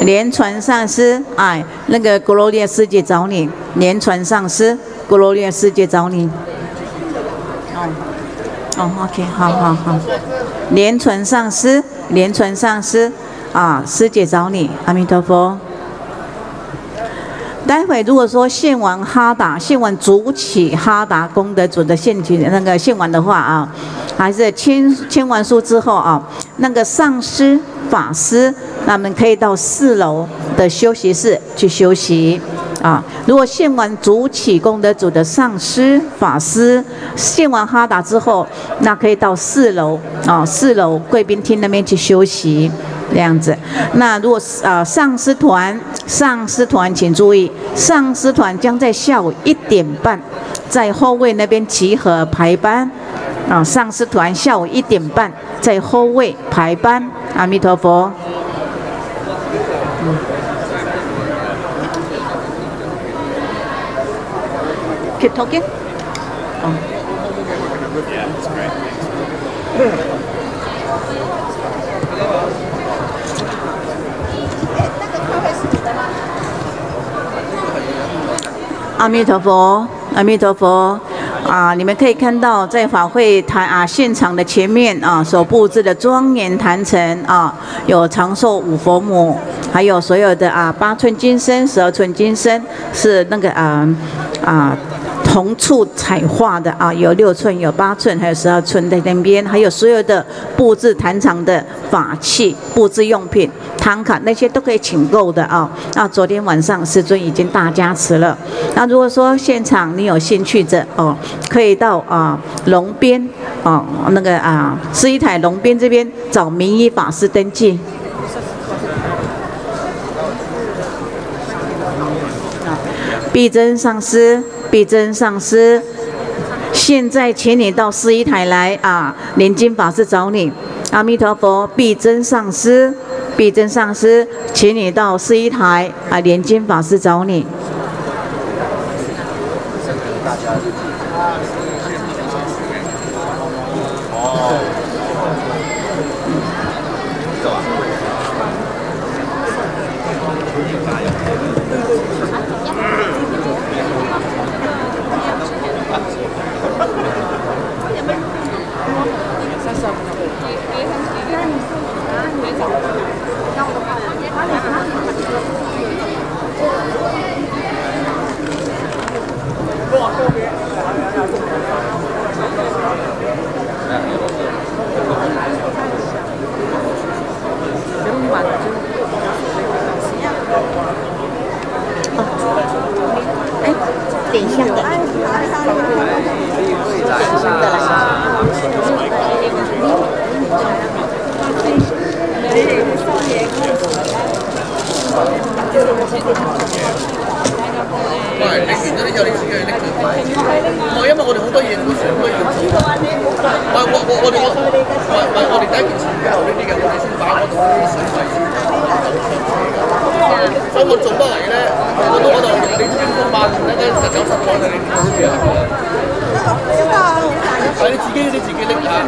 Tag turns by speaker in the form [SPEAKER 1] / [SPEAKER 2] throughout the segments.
[SPEAKER 1] 连传上师，哎，那个格罗列师姐找你，连传上师，格罗列师姐找你。哦，哦，OK，好好好，连传上师，连传上师，啊，师姐找你，阿弥陀佛。待会如果说献完哈达，献完主起哈达功德主的献体那个献完的话啊，还是签签完书之后啊，那个上师法师，那们可以到四楼的休息室去休息啊。如果献完主起功德主的上师法师，献完哈达之后，那可以到四楼啊，四楼贵宾厅那边去休息。这样子，那如果是啊上师团，上师团请注意，上师团将在下午一点半在后位那边集合排班，啊上师团下午一点半在后位排班，阿弥陀佛。Keep talking. 阿弥陀佛，阿弥陀佛，啊！你们可以看到，在法会台啊现场的前面啊，所布置的庄严坛城啊，有长寿五佛母，还有所有的啊八寸金身、十二寸金身，是那个啊啊。铜簇彩画的啊，有六寸，有八寸，还有十二寸在那边，还有所有的布置坛场的法器、布置用品、唐卡那些都可以请购的啊。那昨天晚上师尊已经大加持了。那如果说现场你有兴趣者哦，可以到啊龙边哦那个啊十一台龙边这边找名医法师登记。碧真上师。必真上师，现在请你到四一台来啊！连金法师找你，阿弥陀佛！必真上师，必真上师，请你到四一台啊！连金法师找你。
[SPEAKER 2] 喂你完咗之后你自己拎唔系因为我哋好多嘢都想都要做我我我哋我我哋第一件事之后呢啲嘅我哋先把我哋啲水费所以我做得嚟咧我都我度你应该八年呢十九十个你都住啊係你自己你自己拎啊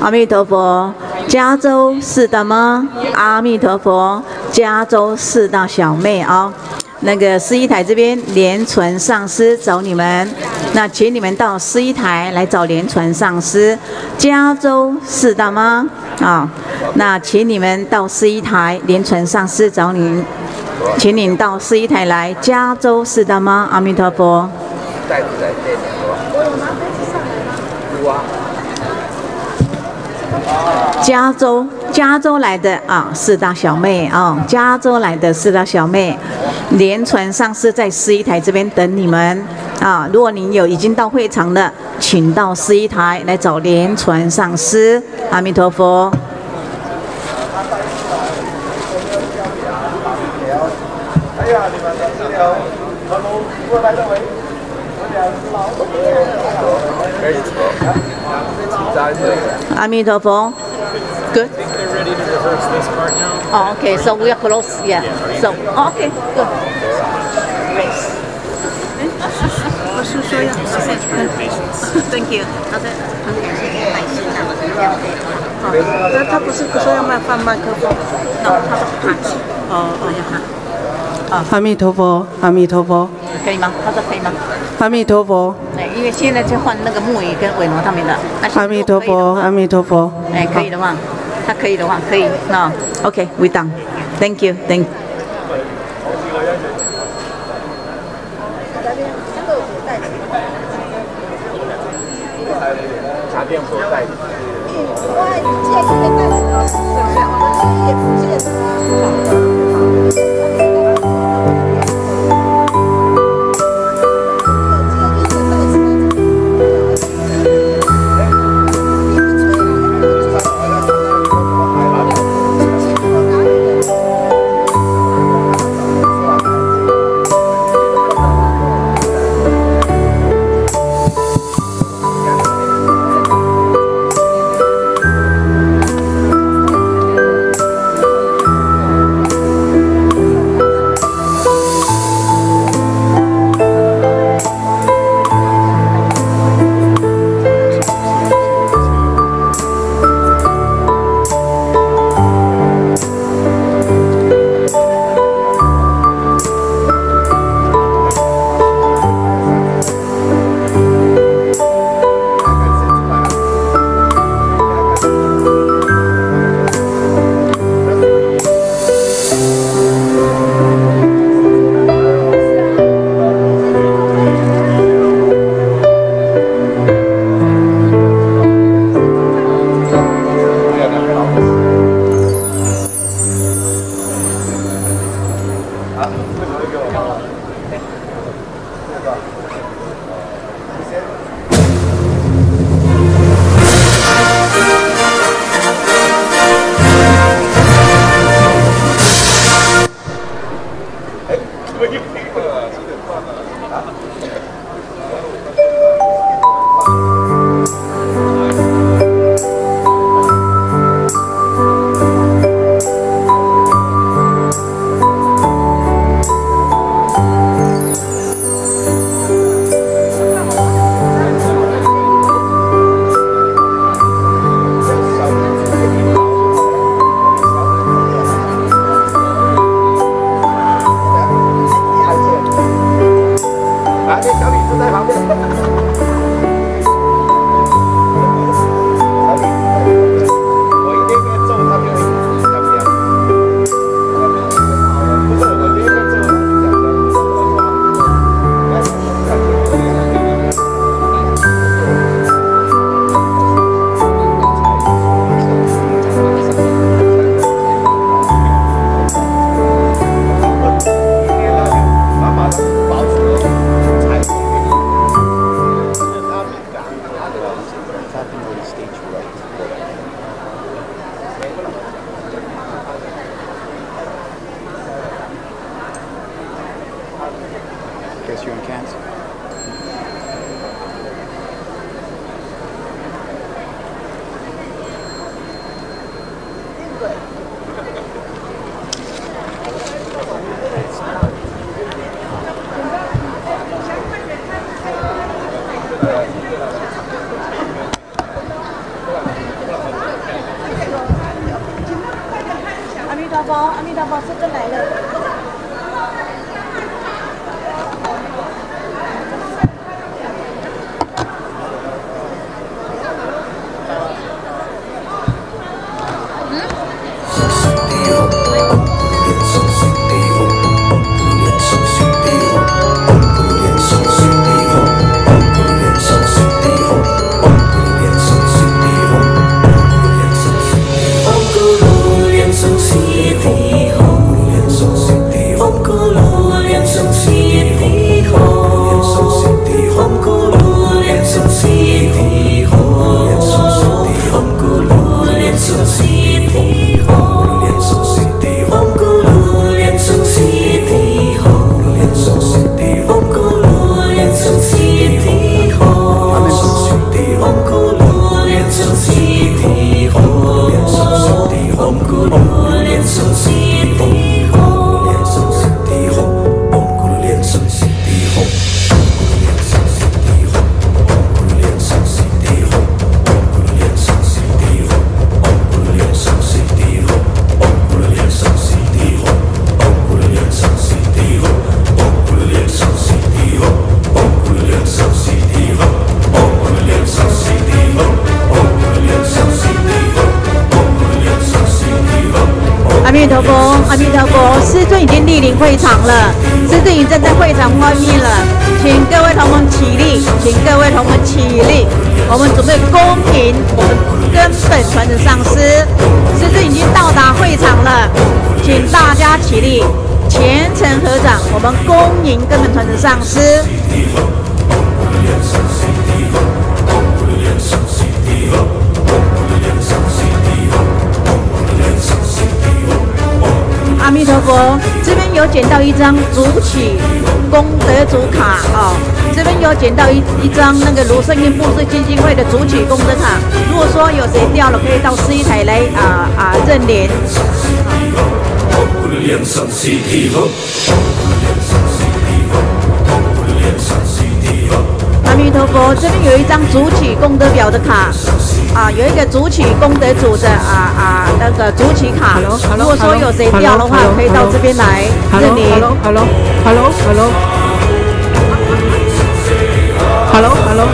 [SPEAKER 1] 阿弥陀佛，加州是的吗？阿弥陀佛，加州四大小妹啊，那个十一台这边连传上师找你们，那请你们到十一台来找连传上师。加州四大妈？啊，那请你们到十一台连传上师找您，请您到十一台来。加州四大妈？阿弥陀佛。加州，加州来的啊，四大小妹啊，加州来的四大小妹，连船上是在十一台这边等你们啊。如果您有已经到会场的，请到十一台来找连船上师。阿弥陀佛。阿弥陀佛。Good.
[SPEAKER 3] They're ready to rehearse this part now.
[SPEAKER 1] Oh, okay. So we are close. Yeah. So okay. Good. Grace. 我是说要
[SPEAKER 3] So much for your patience.
[SPEAKER 1] Thank you.
[SPEAKER 2] 他在很感谢你卖心啊，我是这样可以吗？
[SPEAKER 4] 那他不是不说要卖放麦克风？
[SPEAKER 2] 那他说怕气，
[SPEAKER 4] 哦
[SPEAKER 2] 我就怕。
[SPEAKER 4] 哦，阿弥陀佛，阿弥陀佛，
[SPEAKER 1] 可以吗？他说可以吗？
[SPEAKER 4] 阿弥陀佛，
[SPEAKER 1] 哎，因为现在就换那个木鱼跟伟罗他们的。
[SPEAKER 4] 阿弥陀佛，阿弥陀佛。
[SPEAKER 1] 哎，可以的话，他可以的话，可以。那 OK，we done。Thank you，Thank。
[SPEAKER 3] 茶店所在。
[SPEAKER 5] 这个
[SPEAKER 1] 根本传承上师，师尊已经到达会场了，请大家起立，虔诚合掌，我们恭迎根本传承上师。阿弥陀佛，这边有捡到一张主起功德主卡哦，这边有捡到一一张那个卢胜英布施基金会的主起功德卡。如果说有谁掉了，可以到司仪台来啊啊认领。阿弥陀佛，这边有一张主起功德表的卡，啊，有一个主起功德组的啊啊那个主起卡。如果说有谁掉的话，可以到这边来认领。
[SPEAKER 4] Hello，Hello，Hello，Hello，Hello，Hello，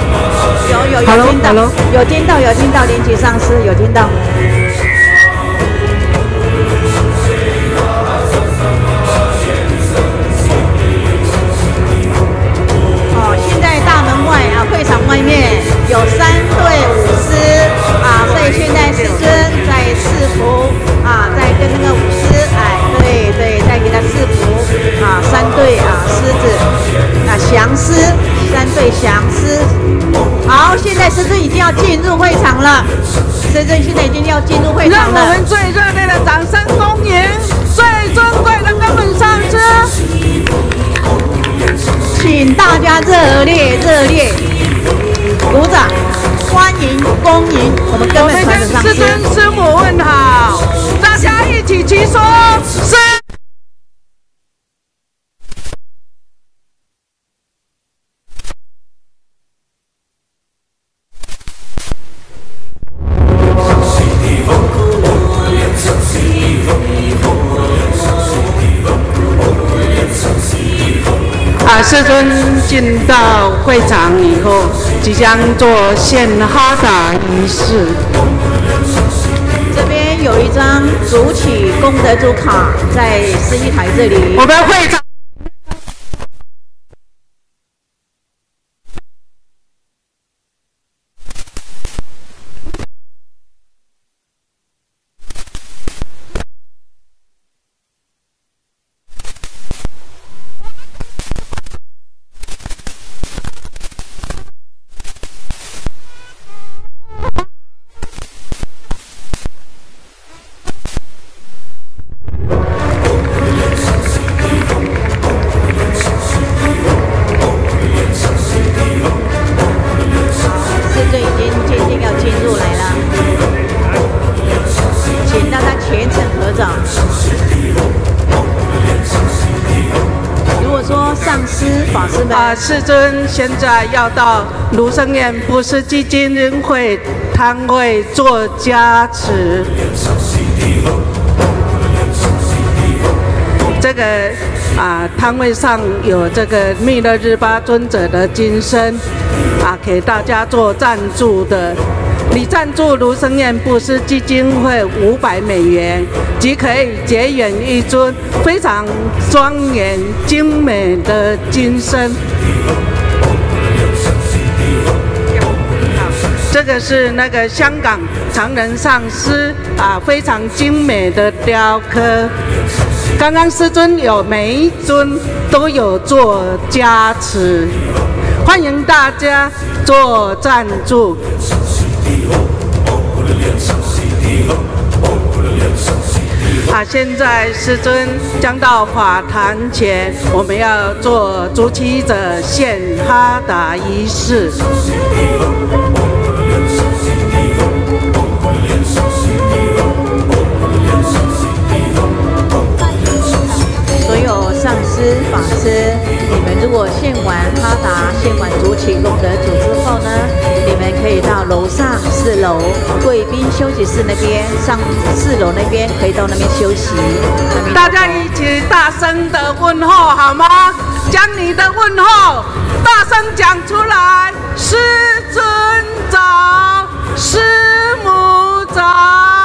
[SPEAKER 1] 有有有
[SPEAKER 4] Hello，
[SPEAKER 1] 听到有听到有听到，连接上司有听到。哦，现在大门外啊，会场外面有三对舞狮啊，所以现在师尊在赐福啊，在跟那个舞狮，哎，对对，在给他赐福啊，三对啊狮子啊祥狮，三对祥狮。好，现在师尊已经要进入会场了，师尊现在已经要进入会场了
[SPEAKER 4] 我们。最热烈的掌声恭迎最尊贵的根本上师。
[SPEAKER 1] 请大家热烈热烈鼓掌，欢迎恭迎我们根本传承上
[SPEAKER 4] 跟师尊
[SPEAKER 1] 师。
[SPEAKER 4] 师母问好，大家一起齐说即将做献哈达仪式。
[SPEAKER 1] 这边有一张主体功德主卡在司仪台这里。
[SPEAKER 4] 我们会长。现在要到卢生宴布施基金会摊位做加持。这个啊，摊位上有这个弥勒日巴尊者的金身啊，给大家做赞助的。你赞助卢生宴布施基金会五百美元，即可以结缘一尊非常庄严精美的金身。个是那个香港常人上师啊，非常精美的雕刻。刚刚师尊有每一尊都有做加持，欢迎大家做赞助。啊，现在师尊将到法坛前，我们要做主起者献哈达仪式。
[SPEAKER 1] 师法师，你们如果献完哈达、献完主起功德主之后呢，你们可以到楼上四楼贵宾休息室那边，上四楼那边可以到那边休息。
[SPEAKER 4] 大家一起大声的问候好吗？将你的问候大声讲出来。师尊早，师母早。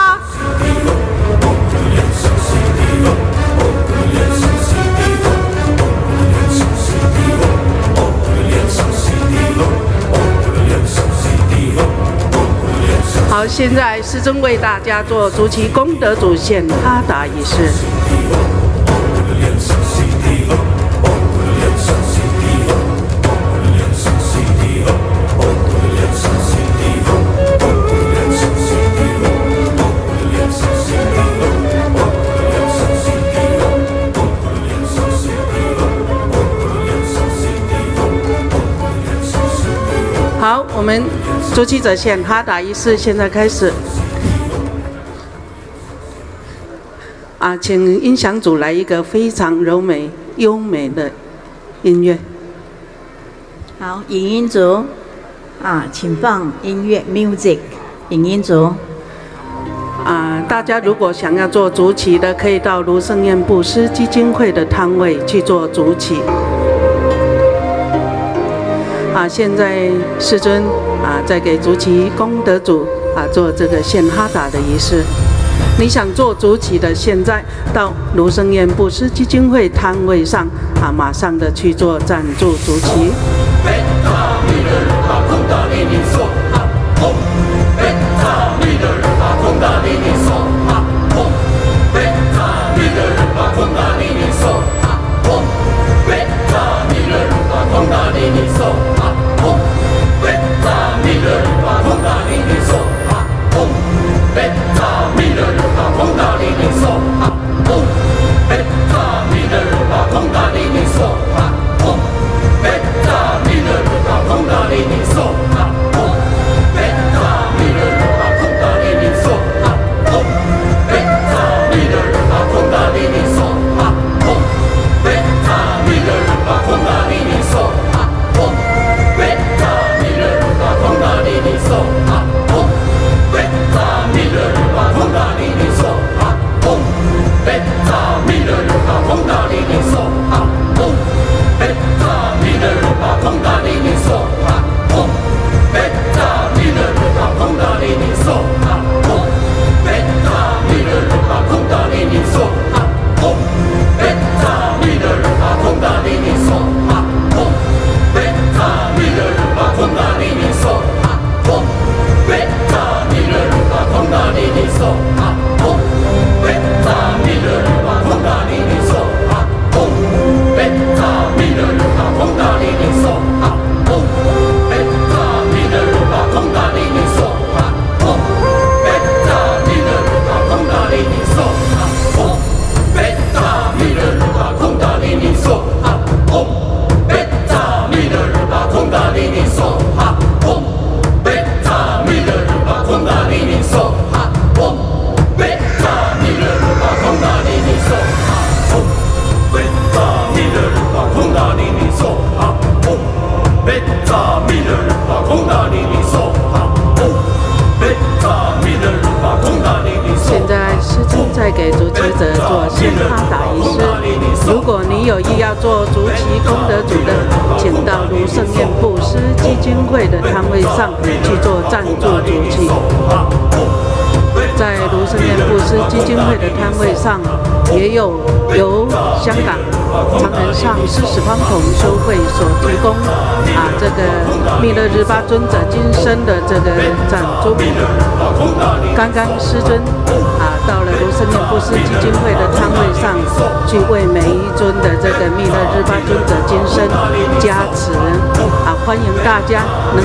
[SPEAKER 4] 好，现在师尊为大家做竹崎功德主线哈达仪式。好，我们朱记者线哈达仪式现在开始。啊，请音响组来一个非常柔美、优美的音乐。
[SPEAKER 1] 好，影音组啊，请放音乐 music，影音组。
[SPEAKER 4] 啊，大家如果想要做竹旗的，可以到卢胜燕布施基金会的摊位去做竹旗。啊，现在世尊啊，在给竹旗功德主啊做这个献哈达的仪式。你想做竹崎的，现在到卢生燕布施基金会摊位上啊，马上的去做赞助竹旗。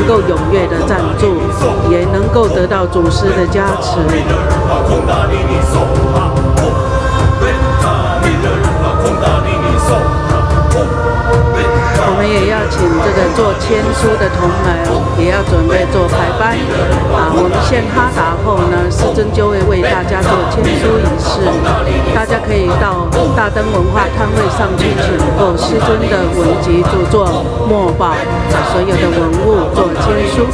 [SPEAKER 4] 够踊跃的赞助，也能够得到祖师的加持。也要请这个做签书的同仁，也要准备做排班啊。我们献哈达后呢，师尊就会为大家做签书仪式，大家可以到大灯文化摊位上去请购师尊的文集著作、墨宝，所有的文物做签书。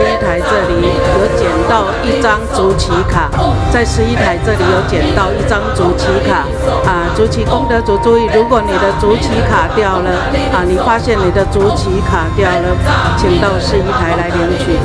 [SPEAKER 4] 十一台这里有捡到一张竹旗卡，在十一台这里有捡到一张竹旗卡啊。竹旗功德主注意，如果你的竹旗卡掉了啊，你发现你的竹旗卡掉了，请到十一台来领取。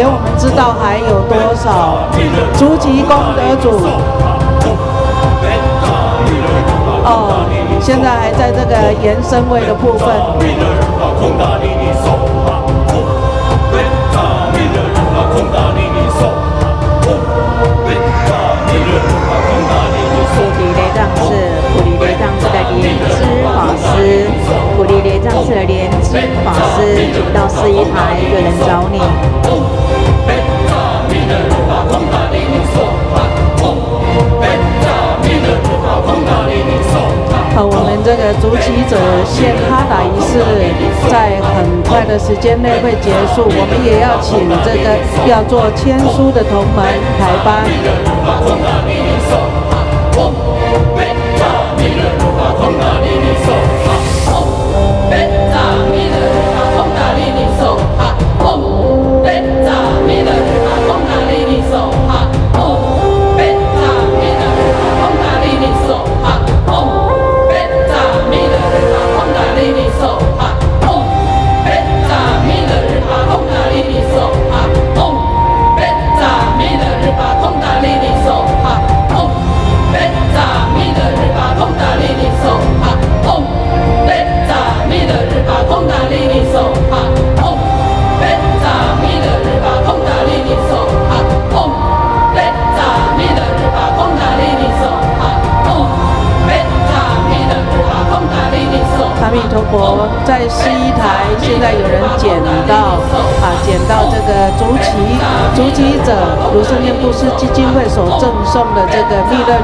[SPEAKER 4] 给我们知道还有多少？足级功德主，哦，现在还在这个延伸位的部分。快的时间内会结束，我们也要请这个要做签书的同门排班。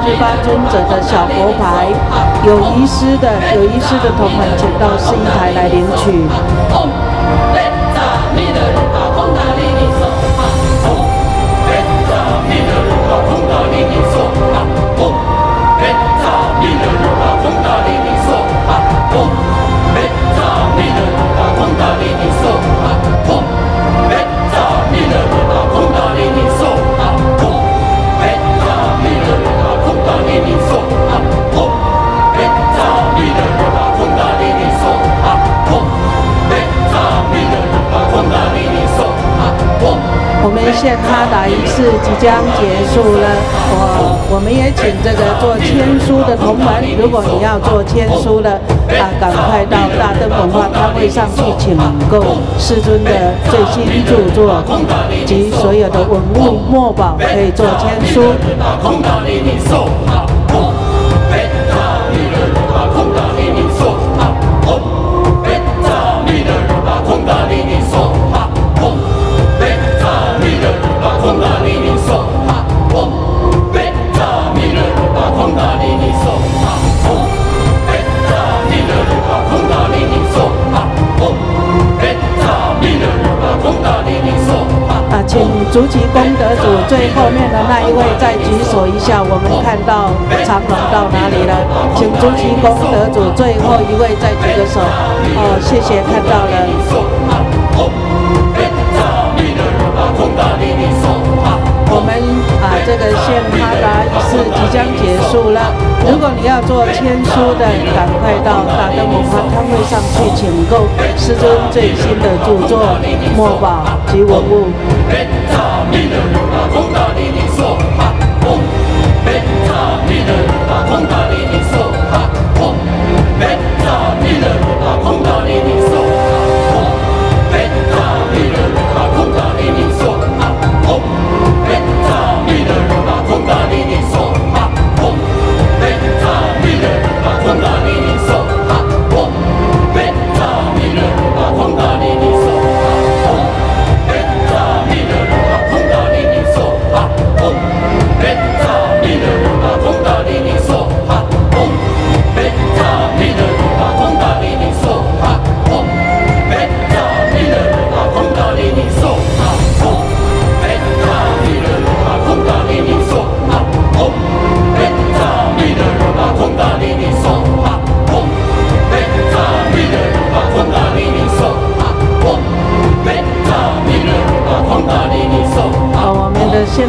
[SPEAKER 4] 十八尊者的小佛牌，有遗失的有遗失的同门，请到西台来领取。们献哈达仪式即将结束了，我我们也请这个做签书的同门，如果你要做签书的啊，赶快到大灯文化摊位上去请购师尊的最新著作及所有的文物墨宝，可以做签书。请竹崎功德组最后面的那一位再举手一下，我们看到长龙到哪里了？请竹崎功德组最后一位再举个手。哦，谢谢，看到了。我们啊，这个献哈达仪式即将结束了。如果你要做签书的，赶快到大灯文化摊位上去请购师尊最新的著作《墨宝及文物》。哦，我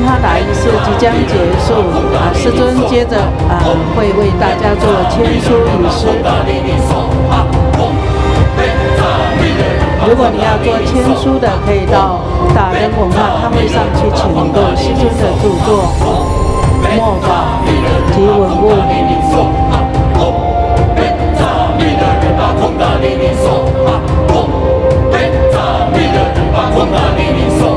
[SPEAKER 4] 他打仪式即将结束啊师尊接着啊会为大家做签书仪式如果你要做签书的可以到打灯文化摊位上去请一个师尊的著作墨宝及文物地方是我们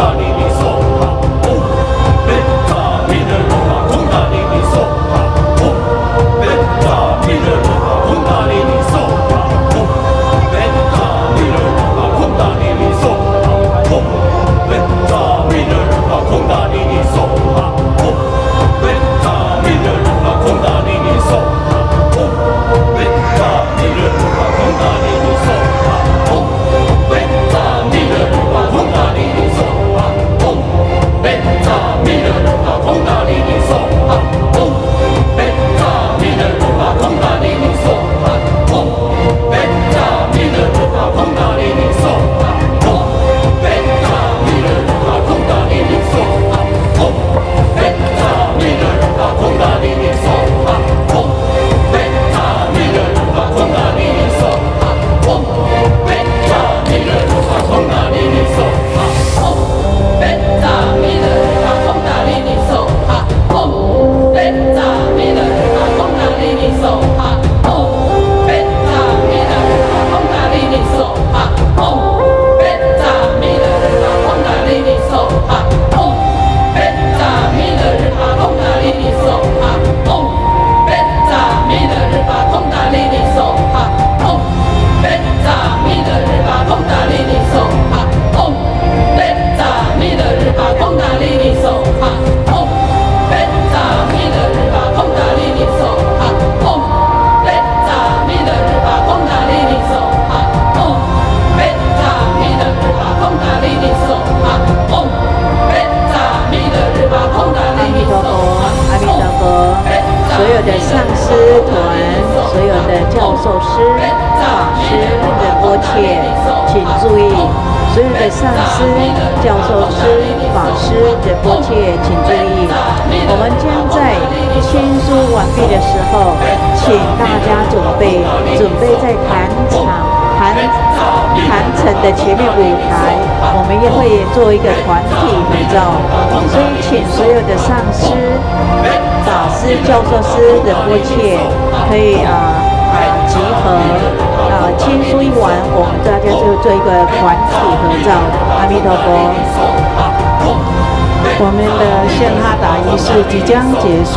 [SPEAKER 1] Tony.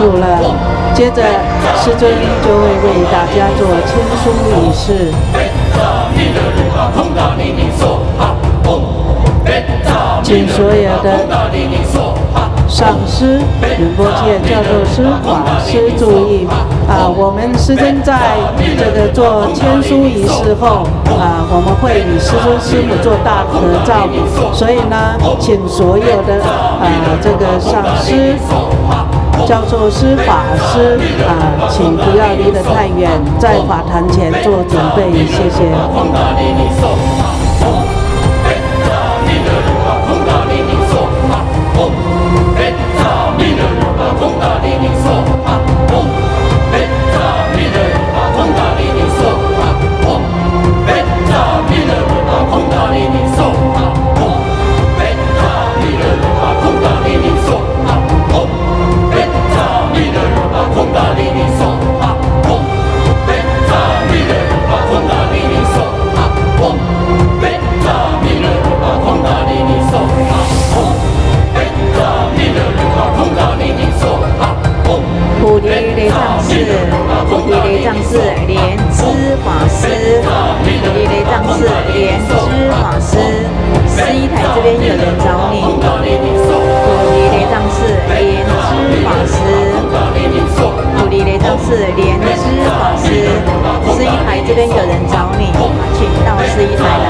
[SPEAKER 1] 束了，接着师尊就会为大家做签书仪式。请所有的上师、仁波切、教授师、法师注意啊！我们师尊在这个做签书仪式后啊，我们会与师尊师母做大合照，所以呢，请所有的啊这个上师、叫做师、法师啊，请不要离得太远，在法坛前做准备，谢谢。
[SPEAKER 4] 藏寺莲枝法师，普提雷藏寺莲枝法师，十一台这边有人找你。普提雷藏寺莲枝法师，普提雷藏寺莲枝法师，十一台这边有人找你，请到十一台来。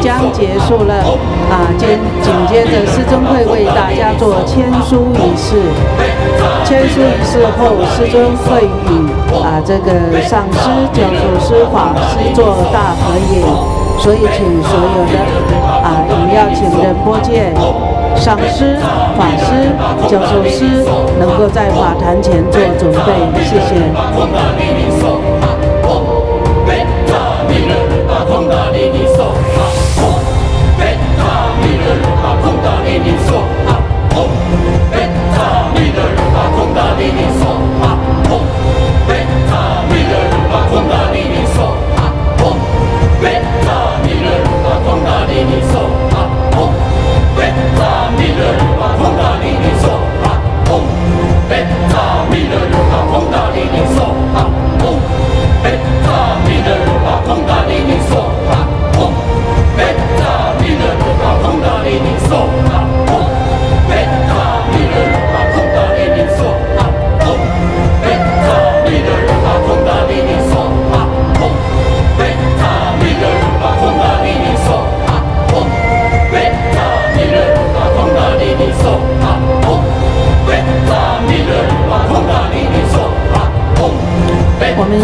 [SPEAKER 4] 将结束了，啊，紧紧接着师尊会为大家做签书仪式。签书仪式后，师尊会与啊这个上师、教授师、法师做大合影，所以请所有的啊，我们要请仁波切、上师、法师、教授师能够在法坛前做准备，谢谢。Oh!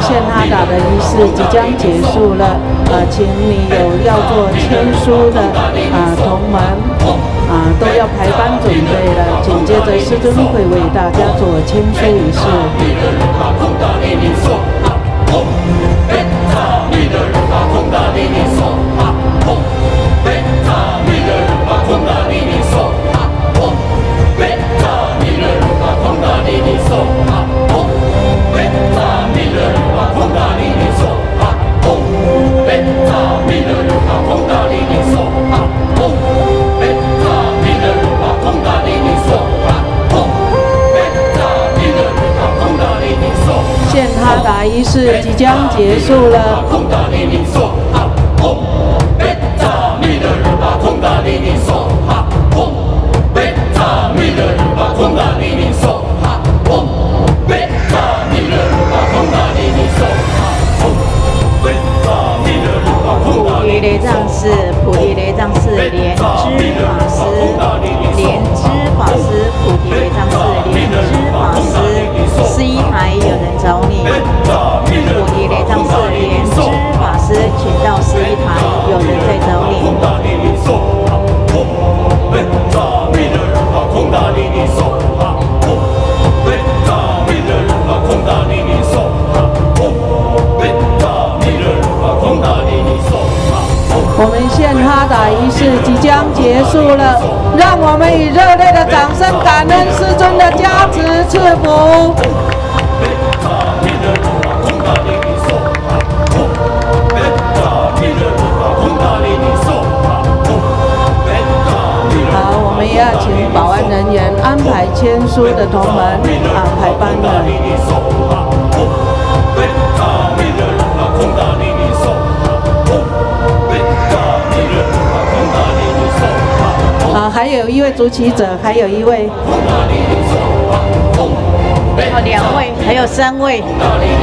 [SPEAKER 4] 献哈达的仪式即将结束了，啊，请你有要做签书的啊、同门啊、都要排班准备了。紧接着，师尊会为大家做签书仪式。你的，你，你的，你，你的，你。现他达仪式即将结束了
[SPEAKER 1] 雷藏寺，普提雷藏寺莲芝法师，莲芝法师，普提雷藏寺莲芝法师，十一台有人找你。普提雷藏寺莲芝法师，请到十一台，有人在等
[SPEAKER 4] 我们献哈达仪式即将结束了，让我们以热烈的掌声感恩师尊的加持赐福。好，我们也要请保安人员安排签书的同门啊排班的。啊，还有一位主起者，还有一位
[SPEAKER 1] 哦，两位，还有三位，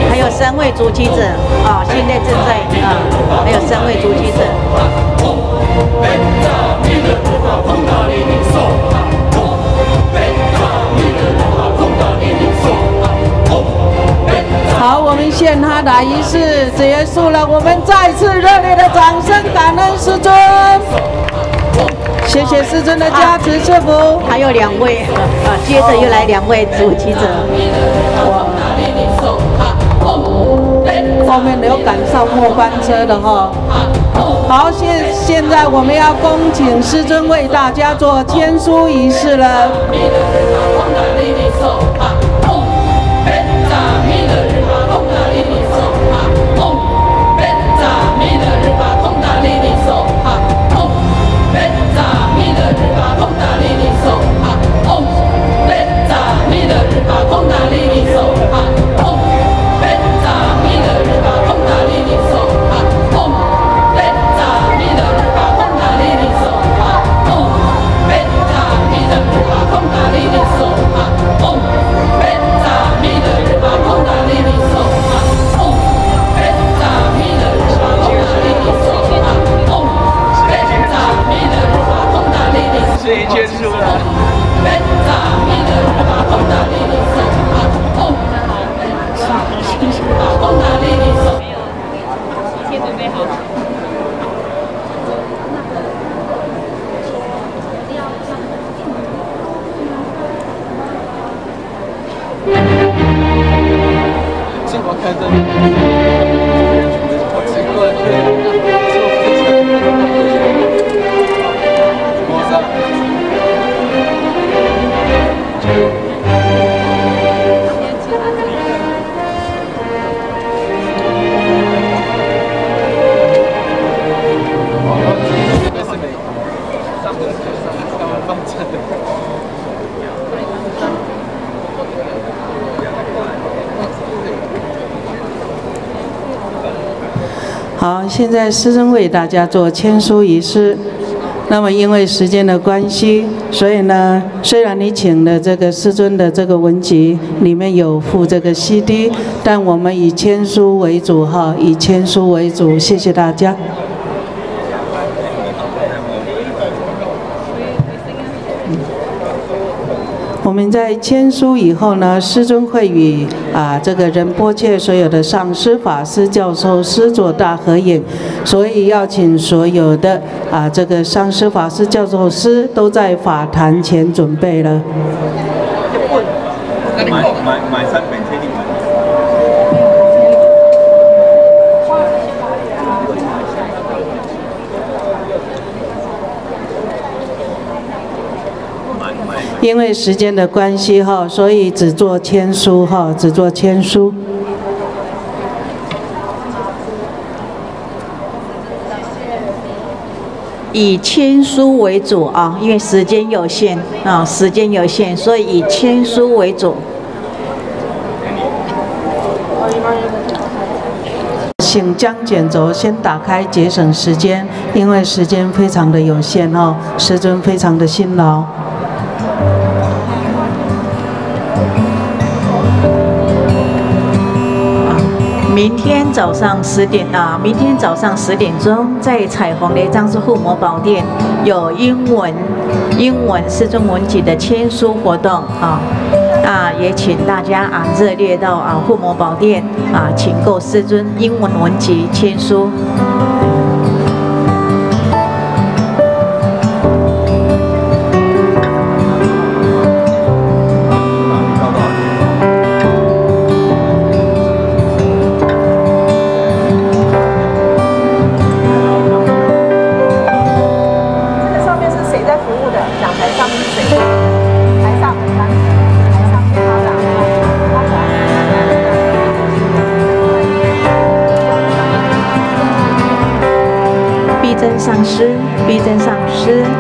[SPEAKER 1] 还有三位主机者啊，现在正在啊，还有三位主机者。
[SPEAKER 4] 好，我们献哈达仪式结束了，我们再次热烈的掌声感恩师尊，谢谢师尊的加持赐福。
[SPEAKER 1] 还有两位啊，接着又来两位主持者。
[SPEAKER 4] 后面有赶上末班车的哈。好，现现在我们要恭请师尊为大家做签书仪式了。
[SPEAKER 6] 谁签书了？这我看这里，好
[SPEAKER 4] 好，现在师尊为大家做签书仪式。那么因为时间的关系，所以呢，虽然你请的这个师尊的这个文集里面有附这个 CD，但我们以签书为主哈，以签书为主。谢谢大家。我们在签书以后呢，师尊会与啊这个仁波切所有的上师、法师、教授、师佐大合影，所以要请所有的啊这个上师、法师、教授、师都在法坛前准备了。
[SPEAKER 6] 买买买三本贴你们。
[SPEAKER 4] 因为时间的关系哈，所以只做签书哈，只做签书。
[SPEAKER 1] 以签书为主啊，因为时间有限啊，时间有限，所以以签书为主。
[SPEAKER 4] 请将卷轴先打开，节省时间，因为时间非常的有限哦，师尊非常的辛劳。
[SPEAKER 1] 明天早上十点啊，明天早上十点钟，在彩虹雷藏寺护摩宝殿有英文英文师尊文集的签书活动啊啊，也请大家啊热烈到啊护摩宝殿啊，请购师尊英文文集签书。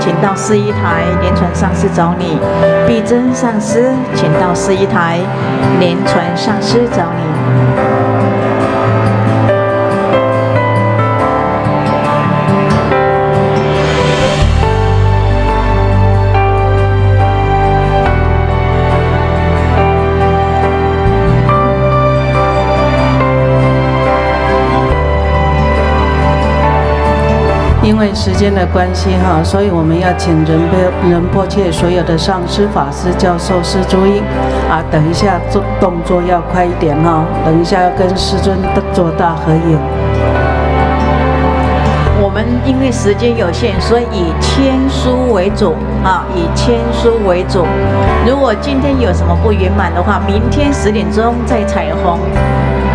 [SPEAKER 1] 请到四一台连传上师找你。必真上师，请到四一台连传上师找你。
[SPEAKER 4] 因为时间的关系哈，所以我们要请仁波仁波切所有的上师、法师、教授师注意啊，等一下做动作要快一点哈，等一下要跟师尊做大合影。
[SPEAKER 1] 我们因为时间有限，所以以签书为主啊，以签书为主。如果今天有什么不圆满的话，明天十点钟在彩虹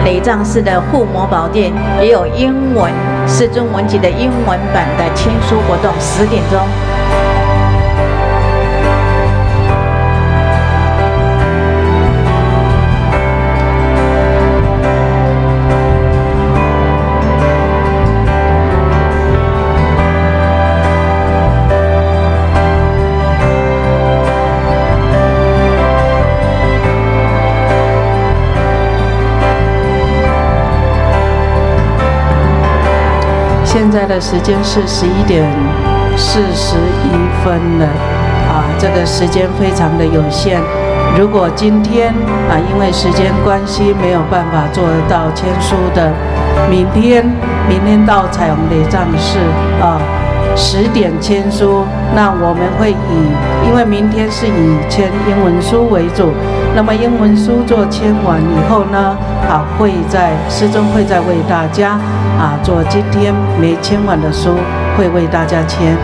[SPEAKER 1] 雷藏寺的护摩宝殿也有英文世尊文集的英文版的签书活动，十点钟。
[SPEAKER 4] 现在的时间是十一点四十一分了，啊，这个时间非常的有限。如果今天啊，因为时间关系没有办法做得到签书的，明天明天到彩虹雷藏寺啊，十点签书。那我们会以，因为明天是以签英文书为主，那么英文书做签完以后呢，啊，会在师尊会再为大家啊做今天没签完的书，会为大家签。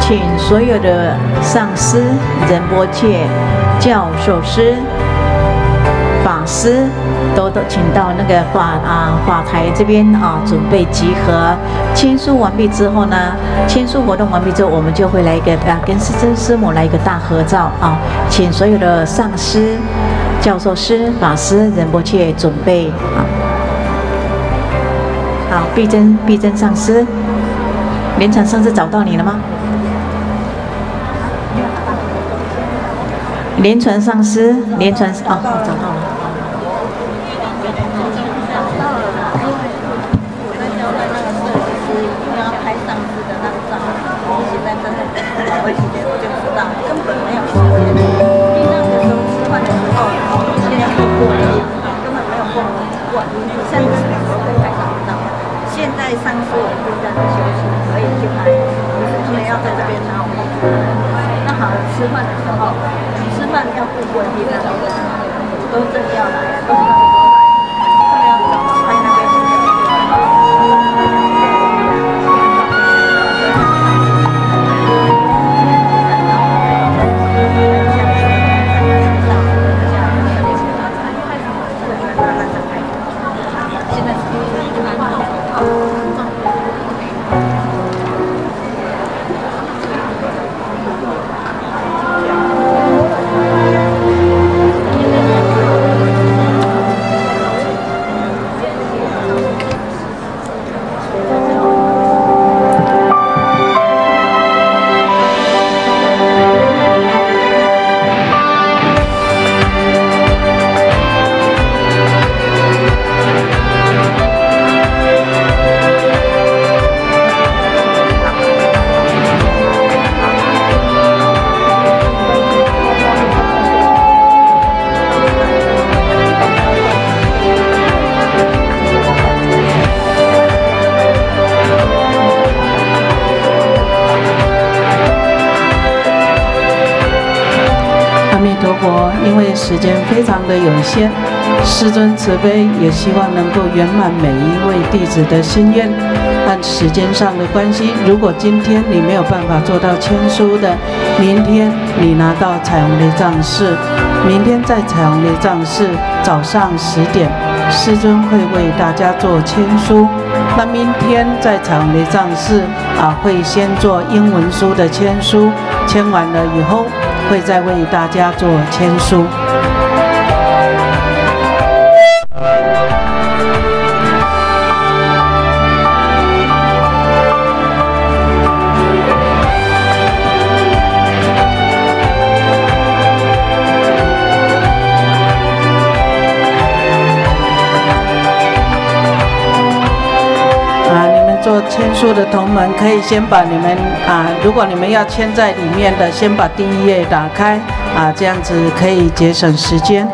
[SPEAKER 1] 请所有的上师、仁波切、教授师、法师都都请到那个法啊法台这边啊，准备集合。签书完毕之后呢，签书活动完毕之后，我们就会来一个啊，跟师尊师母来一个大合照啊，请所有的上师、教授师、法师、仁波切准备啊。好，毕真毕真上师，连传上师找到你了吗？连传上师，连传哦，找到了。
[SPEAKER 2] 空过。上司的时候会拍照，现在上司我就在这休息，可以去拍。他们要在这边拿我们。那好了，吃饭的时候，吃饭要顾问题的，都正要来，都是
[SPEAKER 4] 时间非常的有限，师尊慈悲，也希望能够圆满每一位弟子的心愿。按时间上的关系，如果今天你没有办法做到签书的，明天你拿到彩虹的藏室，明天在彩虹的藏室早上十点，师尊会为大家做签书。那明天在彩虹的藏室啊，会先做英文书的签书，签完了以后，会再为大家做签书。做签书的同门可以先把你们啊，如果你们要签在里面的，先把第一页打开啊，这样子可以节省时间。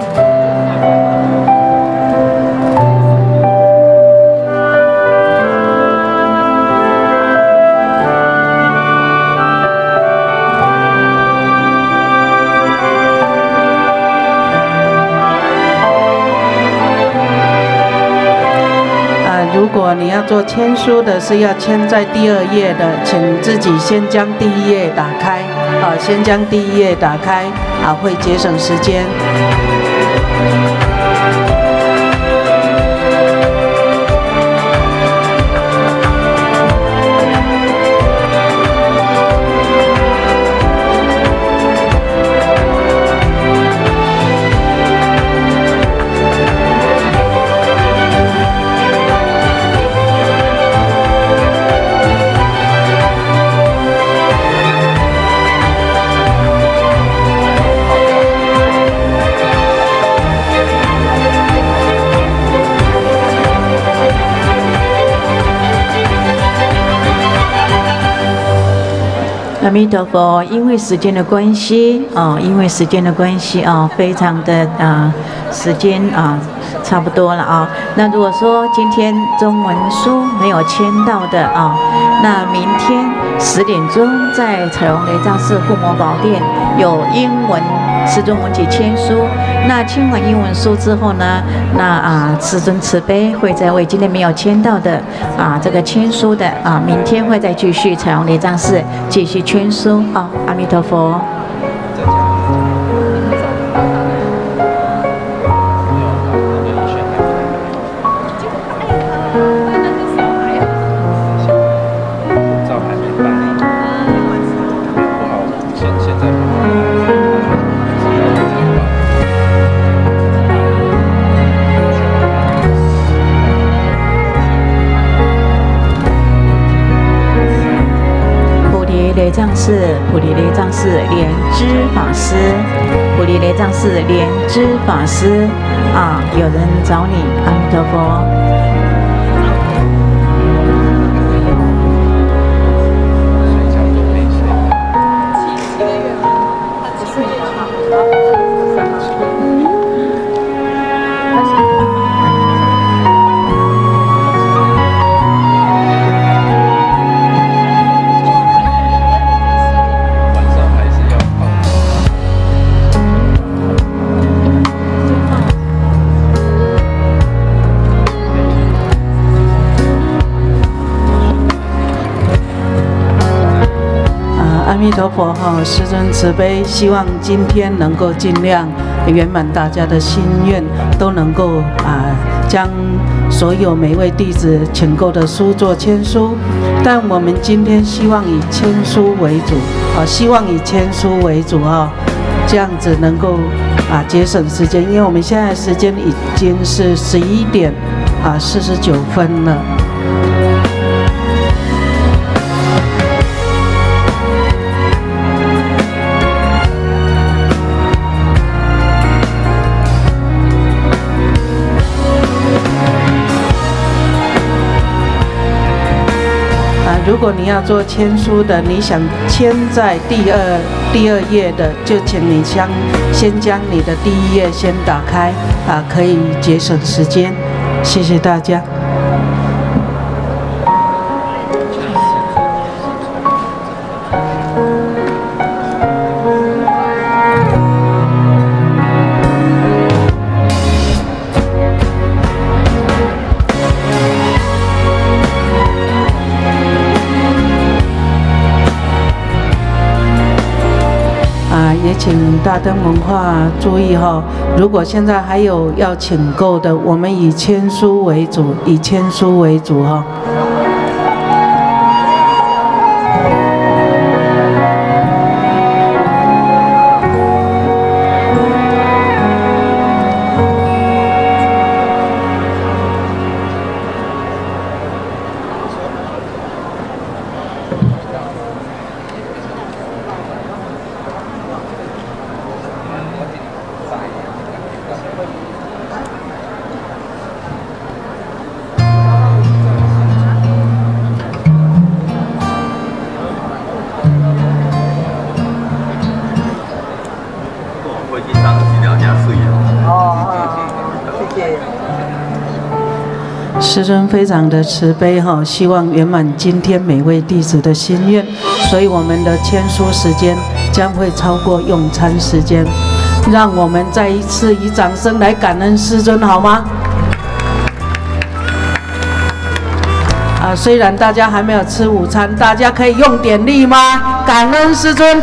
[SPEAKER 4] 如果你要做签书的，是要签在第二页的，请自己先将第一页打开，啊，先将第一页打开，啊，会节省时间。
[SPEAKER 1] 阿弥陀佛，因为时间的关系啊、因为时间的关系啊、非常的啊、时间啊、差不多了啊。那如果说今天中文书没有签到的啊，那明天十点钟在彩虹雷藏寺护摩宝殿有英文师尊文姐签书。那签完英文书之后呢，那啊师尊慈悲会再为今天没有签到的啊这个签书的啊，明天会再继续采用雷藏式继续签书啊。阿弥陀佛。藏寺，普利雷藏寺莲枝法师，普利雷藏寺莲枝法师啊，有人找你，阿弥陀佛。
[SPEAKER 4] 弥陀佛哈，师尊慈悲，希望今天能够尽量圆满大家的心愿，都能够啊将所有每位弟子请购的书做签书。但我们今天希望以签书为主，啊，希望以签书为主啊，这样子能够啊节省时间，因为我们现在时间已经是十一点啊四十九分了。如果你要做签书的，你想签在第二第二页的，就请你将先将你的第一页先打开，啊，可以节省时间。谢谢大家。大灯文化注意哈，如果现在还有要请购的，我们以签书为主，以签书为主哈。非常的慈悲哈，希望圆满今天每位弟子的心愿，所以我们的签书时间将会超过用餐时间，让我们再一次以掌声来感恩师尊好吗？啊，虽然大家还没有吃午餐，大家可以用点力吗？感恩师尊。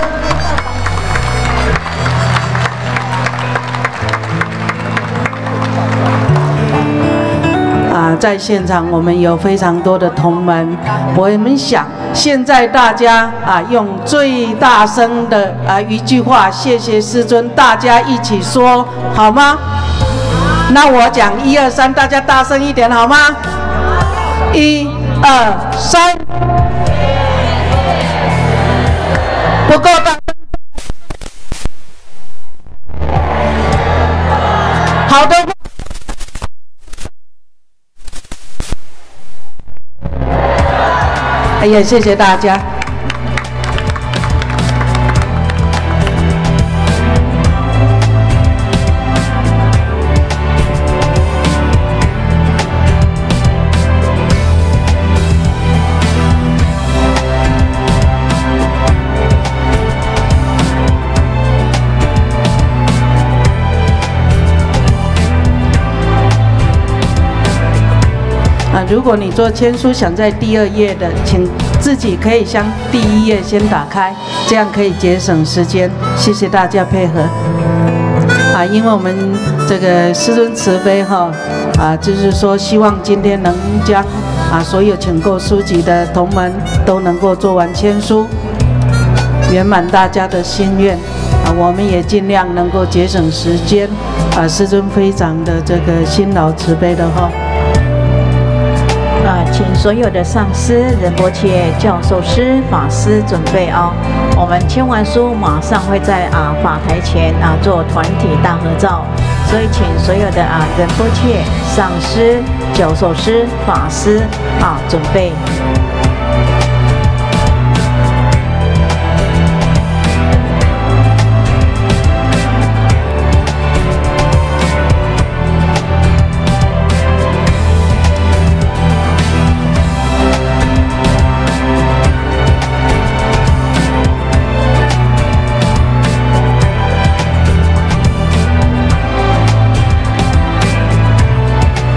[SPEAKER 4] 在现场我们有非常多的同门，我们想现在大家啊用最大声的啊一句话，谢谢师尊，大家一起说好吗？那我讲一二三，大家大声一点好吗？一二三，不够大。也，谢谢大家。如果你做签书想在第二页的，请自己可以将第一页先打开，这样可以节省时间。谢谢大家配合。啊，因为我们这个师尊慈悲哈，啊，就是说希望今天能将啊所有请购书籍的同门都能够做完签书，圆满大家的心愿。啊，我们也尽量能够节省时间。啊，师尊非常的这个辛劳慈悲的哈。
[SPEAKER 1] 啊，请所有的上司、仁波切、教授师、法师准备哦。我们签完书，马上会在啊法台前啊做团体大合照，所以请所有的啊仁波切、上司、教授师、法师啊准备。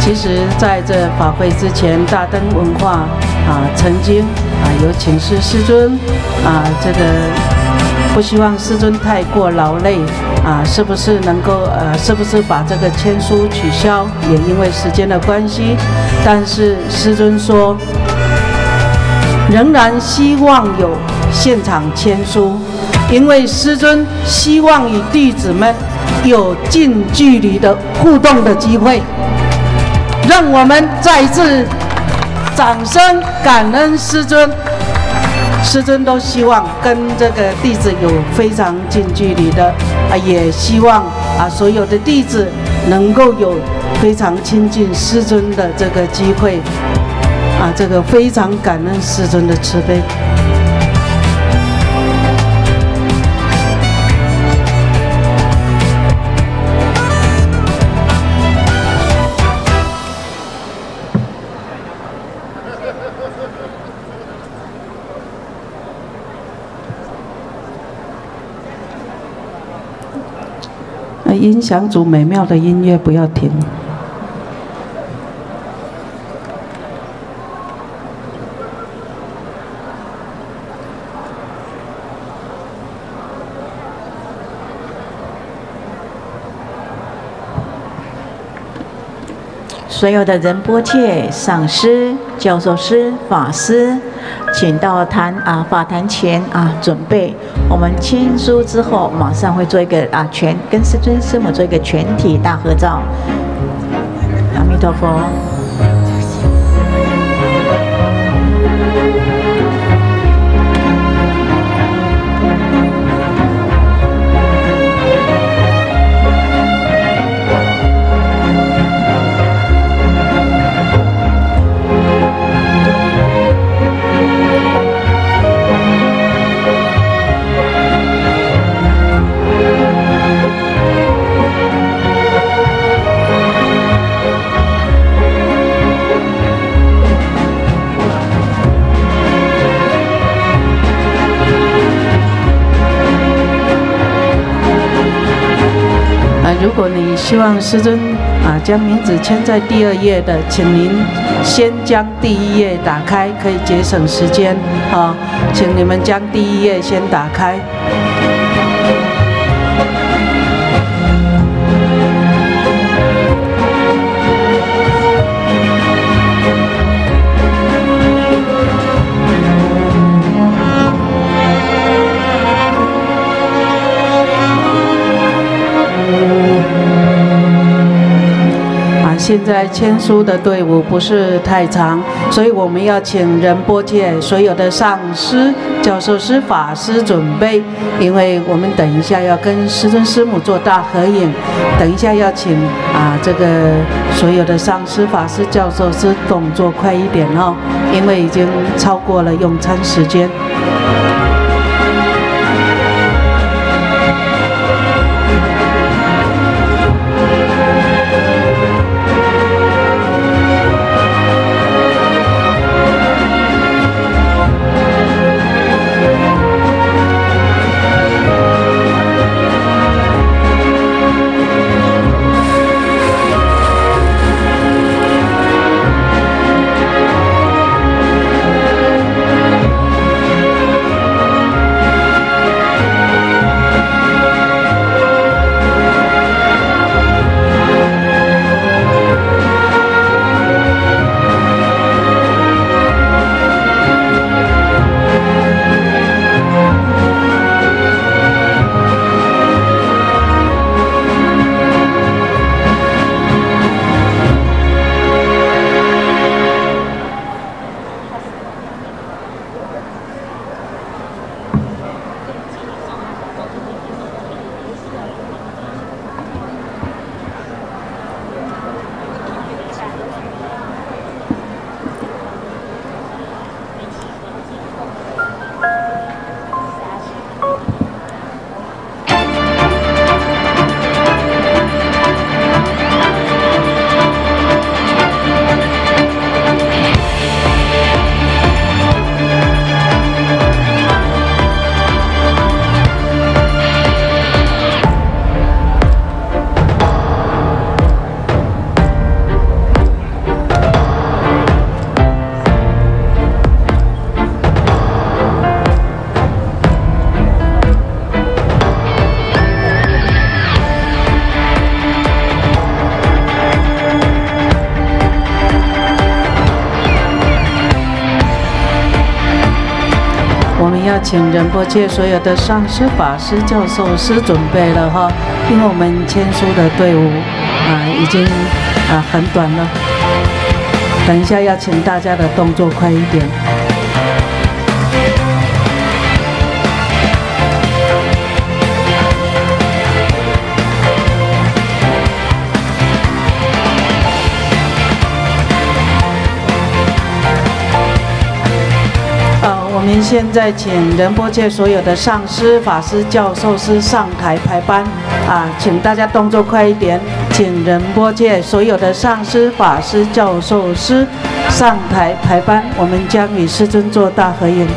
[SPEAKER 4] 其实，在这法会之前，大灯文化啊，曾经啊有请示师尊啊，这个不希望师尊太过劳累啊，是不是能够呃，是不是把这个签书取消？也因为时间的关系，但是师尊说，仍然希望有现场签书，因为师尊希望与弟子们有近距离的互动的机会。让我们再次掌声感恩师尊，师尊都希望跟这个弟子有非常近距离的啊，也希望啊所有的弟子能够有非常亲近师尊的这个机会啊，这个非常感恩师尊的慈悲。音响组美妙的音乐不要停。所有的仁波切上师教授师法师请到坛啊法坛前啊准备。我们签书之后，马上会做一个啊全跟师尊师母做一个全体大合照。阿弥陀佛。如果你希望师尊啊将名字签在第二页的，请您先将第一页打开，可以节省时间。啊，请你们将第一页先打开。现在签书的队伍不是太长，所以我们要请仁波切所有的上师、教授师、法师准备，因为我们等一下要跟师尊师母做大合影，等一下要请啊这个所有的上师、法师、教授师动作快一点哦，因为已经超过了用餐时间。要请仁波切所有的上师、法师、教授师准备了哈，因为我们签书的队伍啊已经啊很短了，等一下要请大家的动作快一点。您现在请仁波切所有的上师、法师、教授师上台排班啊，请大家动作快一点，请仁波切所有的上师、法师、教授师上台排班，我们将与师尊做大合影。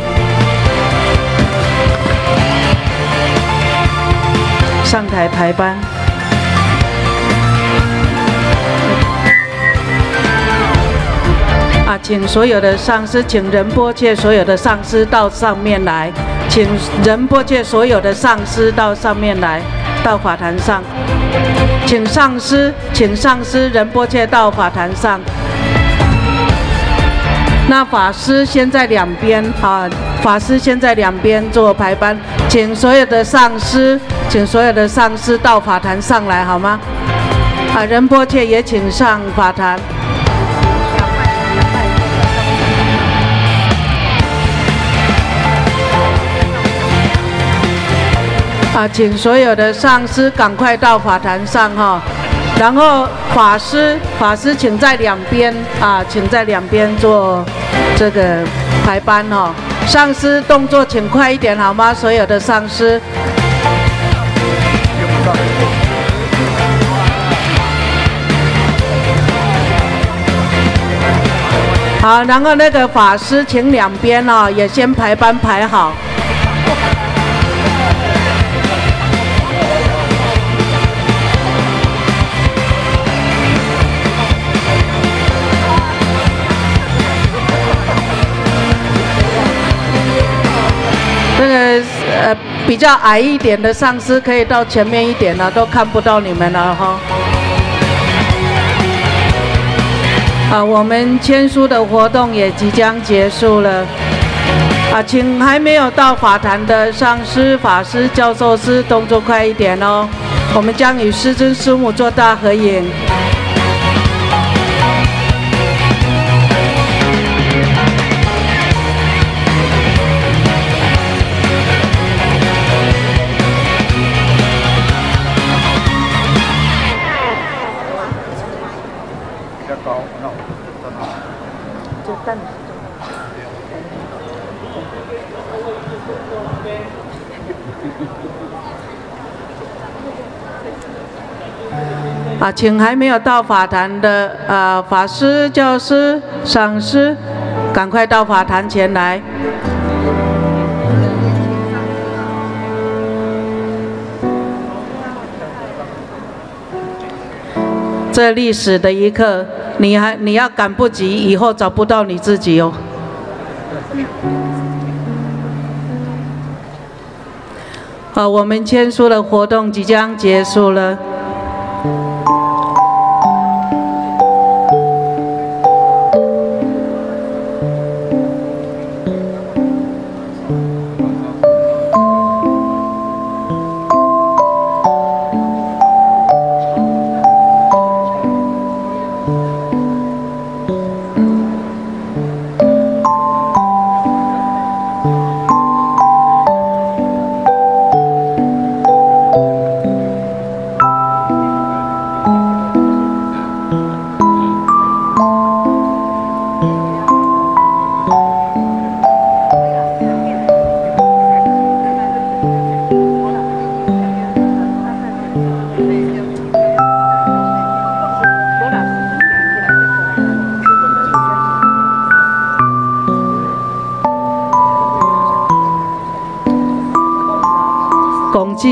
[SPEAKER 4] 上台排班。请所有的上师，请仁波切所有的上师到上面来，请仁波切所有的上师到上面来，到法坛上。请上师，请上师仁波切到法坛上。那法师先在两边啊，法师先在两边做排班，请所有的上师，请所有的上师到法坛上来好吗？啊，仁波切也请上法坛。啊，请所有的上师赶快到法坛上哈，然后法师法师请在两边啊，请在两边做这个排班哈。上师动作请快一点好吗？所有的上师。好，然后那个法师请两边哦，也先排班排好。比较矮一点的上司可以到前面一点了，都看不到你们了哈。啊，我们签书的活动也即将结束了。啊，请还没有到法坛的上师、法师、教授师动作快一点哦。我们将与师尊师母做大合影。啊，请还没有到法坛的啊法师、教师、上师，赶快到法坛前来。这历史的一刻，你还你要赶不及，以后找不到你自己哦。好，我们签书的活动即将结束了。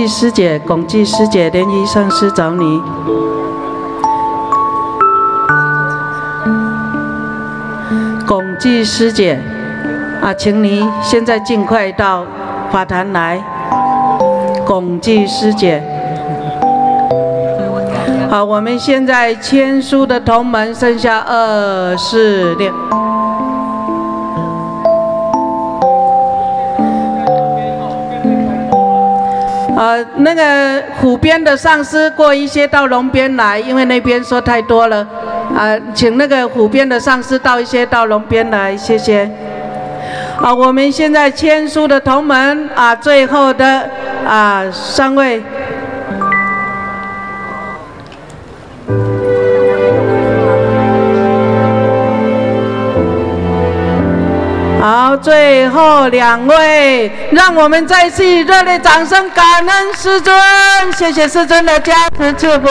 [SPEAKER 4] 师姐，巩记师姐，莲姨上师找你。巩记师姐，啊，请你现在尽快到法坛来。巩记师姐，好，我们现在签书的同门剩下二四六。呃，那个虎边的上司过一些到龙边来，因为那边说太多了。啊，请那个虎边的上司到一些到龙边来，谢谢。啊，我们现在签书的同门啊，最后的啊三位。最后两位，让我们再次热烈掌声感恩师尊，谢谢师尊的加持祝福。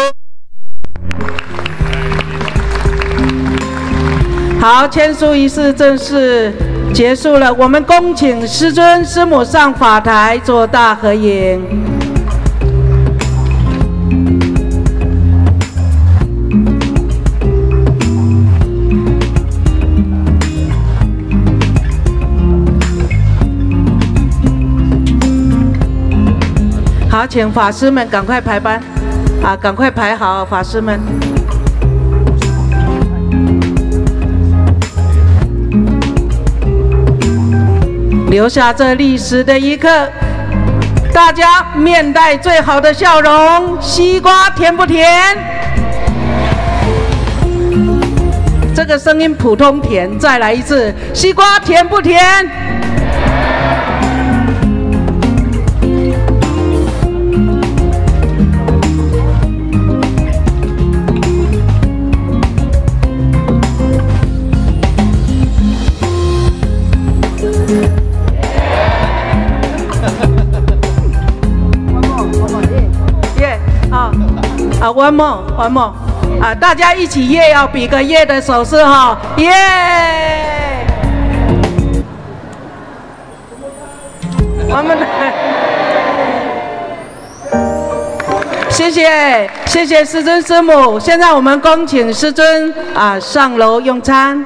[SPEAKER 4] 好，签书仪式正式结束了，我们恭请师尊师母上法台做大合影。好，请法师们赶快排班。啊，赶快排好，法师们。留下这历史的一刻，大家面带最好的笑容。西瓜甜不甜？这个声音普通甜，再来一次。西瓜甜不甜？啊，one more，one more，啊，大家一起耶，要比个耶的手势哈，耶！我们 谢谢谢谢师尊师母，现在我们恭请师尊啊上楼用餐，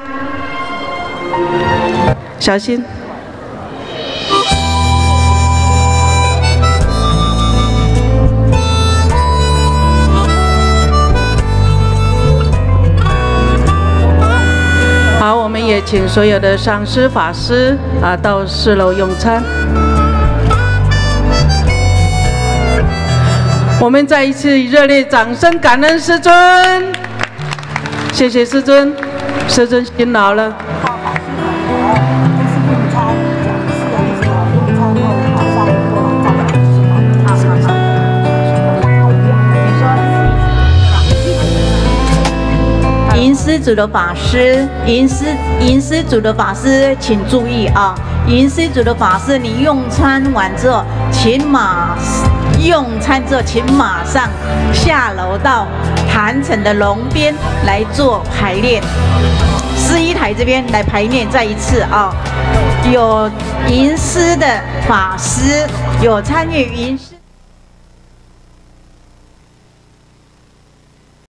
[SPEAKER 4] 小心。也请所有的上师法师啊到四楼用餐。我们再一次以热烈掌声感恩师尊，谢谢师尊，师尊辛劳了。
[SPEAKER 5] 师
[SPEAKER 1] 祖的法师，吟诗吟诗组的法师，请注意啊！吟诗组的法师，你用餐完之后，请马用餐之后，请马上下楼到坛城的龙边来做排练。司仪台这边来排练再一次啊！有吟诗的法师，有参与吟诗。